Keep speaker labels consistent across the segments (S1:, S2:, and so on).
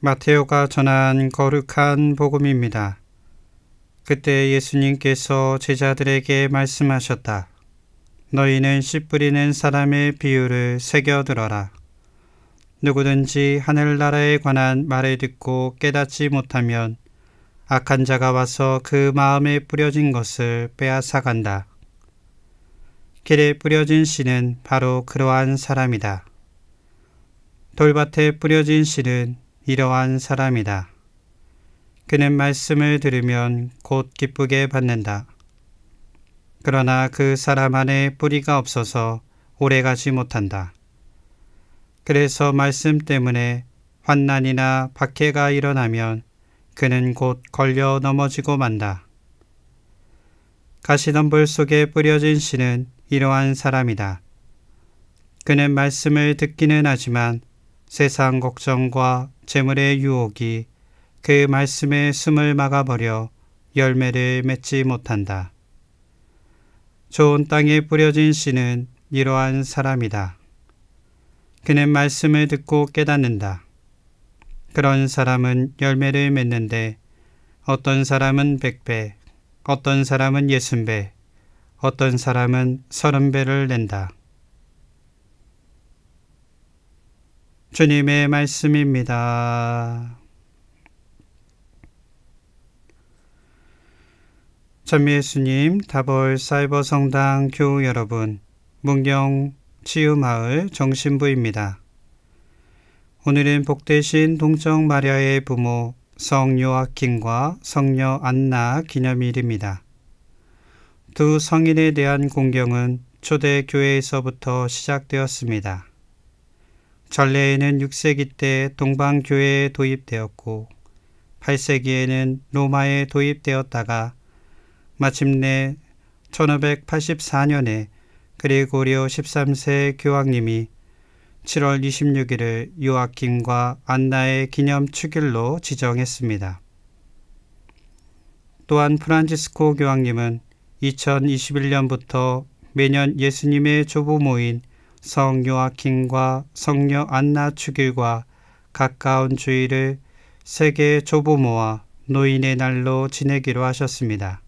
S1: 마테오가 전한 거룩한 복음입니다. 그때 예수님께서 제자들에게 말씀하셨다. 너희는 씨 뿌리는 사람의 비유를 새겨 들어라. 누구든지 하늘나라에 관한 말을 듣고 깨닫지 못하면 악한 자가 와서 그 마음에 뿌려진 것을 빼앗아 간다. 길에 뿌려진 씨는 바로 그러한 사람이다. 돌밭에 뿌려진 씨는 이러한 사람이다. 그는 말씀을 들으면 곧 기쁘게 받는다. 그러나 그 사람 안에 뿌리가 없어서 오래가지 못한다. 그래서 말씀 때문에 환난이나 박해가 일어나면 그는 곧 걸려 넘어지고 만다. 가시덤불 속에 뿌려진 씨는 이러한 사람이다. 그는 말씀을 듣기는 하지만 세상 걱정과 재물의 유혹이 그 말씀의 숨을 막아버려 열매를 맺지 못한다. 좋은 땅에 뿌려진 씨는 이러한 사람이다. 그는 말씀을 듣고 깨닫는다. 그런 사람은 열매를 맺는데 어떤 사람은 백배, 어떤 사람은 예순 배, 어떤 사람은 서른 배를 낸다. 주님의 말씀입니다. 전미 예수님, 다벌 사이버 성당 교우 여러분, 문경 치유마을 정신부입니다. 오늘은 복되신 동정 마리아의 부모 성 요아킨과 성녀 안나 기념일입니다. 두 성인에 대한 공경은 초대 교회에서부터 시작되었습니다. 전래에는 6세기 때 동방교회에 도입되었고 8세기에는 로마에 도입되었다가 마침내 1584년에 그리고리오 13세 교황님이 7월 26일을 요아킴과 안나의 기념 축일로 지정했습니다. 또한 프란치스코 교황님은 2021년부터 매년 예수님의 조부모인 성 요아킨과 성녀 안나 축일과 가까운 주일을 세계 조부모와 노인의 날로 지내기로 하셨습니다.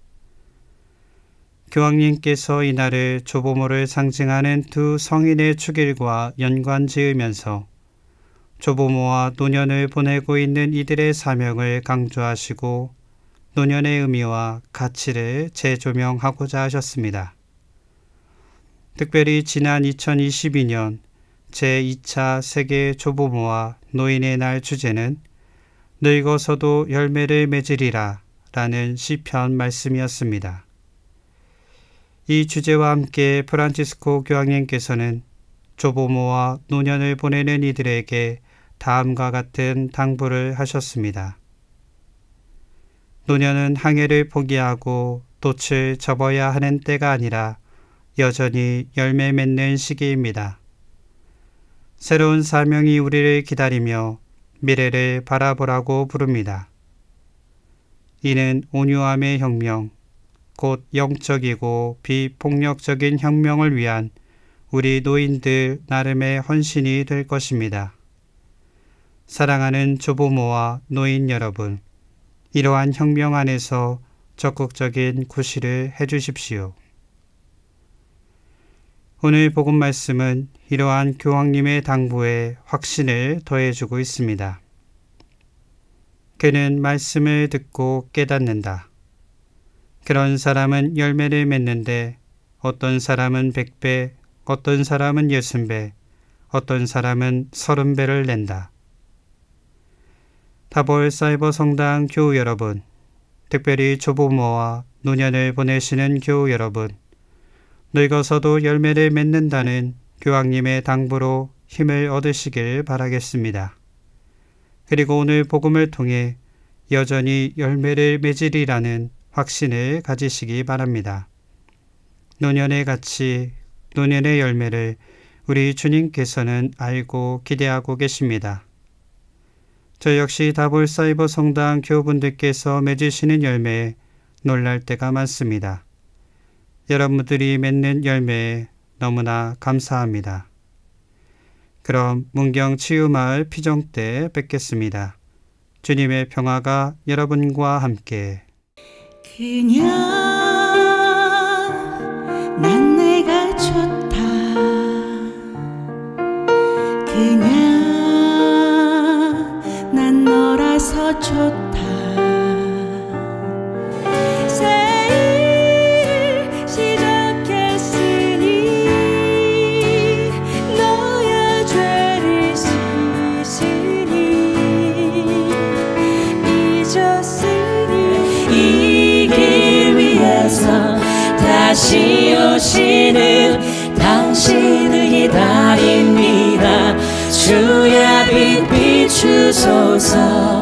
S1: 교황님께서 이날을 조부모를 상징하는 두 성인의 축일과 연관 지으면서 조부모와 노년을 보내고 있는 이들의 사명을 강조하시고 노년의 의미와 가치를 재조명하고자 하셨습니다. 특별히 지난 2022년 제2차 세계 조부모와 노인의 날 주제는 늙어서도 열매를 맺으리라 라는 시편 말씀이었습니다. 이 주제와 함께 프란치스코 교황님께서는 조부모와 노년을 보내는 이들에게 다음과 같은 당부를 하셨습니다. 노년은 항해를 포기하고 돛을 접어야 하는 때가 아니라 여전히 열매 맺는 시기입니다. 새로운 사명이 우리를 기다리며 미래를 바라보라고 부릅니다. 이는 온유함의 혁명, 곧 영적이고 비폭력적인 혁명을 위한 우리 노인들 나름의 헌신이 될 것입니다. 사랑하는 조부모와 노인 여러분, 이러한 혁명 안에서 적극적인 구실을 해주십시오. 오늘 복음 말씀은 이러한 교황님의 당부에 확신을 더해주고 있습니다. 그는 말씀을 듣고 깨닫는다. 그런 사람은 열매를 맺는데 어떤 사람은 백배, 어떤 사람은 예순 배, 어떤 사람은 서른 배를 낸다. 타볼 사이버 성당 교우 여러분, 특별히 조부모와 노년을 보내시는 교우 여러분, 늙어서도 열매를 맺는다는 교황님의 당부로 힘을 얻으시길 바라겠습니다. 그리고 오늘 복음을 통해 여전히 열매를 맺으리라는 확신을 가지시기 바랍니다. 노년의 가치, 노년의 열매를 우리 주님께서는 알고 기대하고 계십니다. 저 역시 다볼 사이버 성당 교우분들께서 맺으시는 열매에 놀랄 때가 많습니다. 여러분들이 맺는 열매에 너무나 감사합니다. 그럼 문경 치유마을 피정 때 뵙겠습니다. 주님의 평화가 여러분과 함께
S2: 그냥 난 내가 좋다 그냥 난 너라서 좋다 다시 오시는 당신을 기다립니다. 주야 빛 비추소서